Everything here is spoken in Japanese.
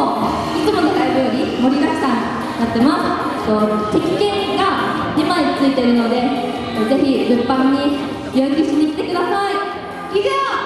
いつものライブより盛りだくさんなってます。敵券が2枚ついてるのでぜひ物販に予約しに来てください。以上。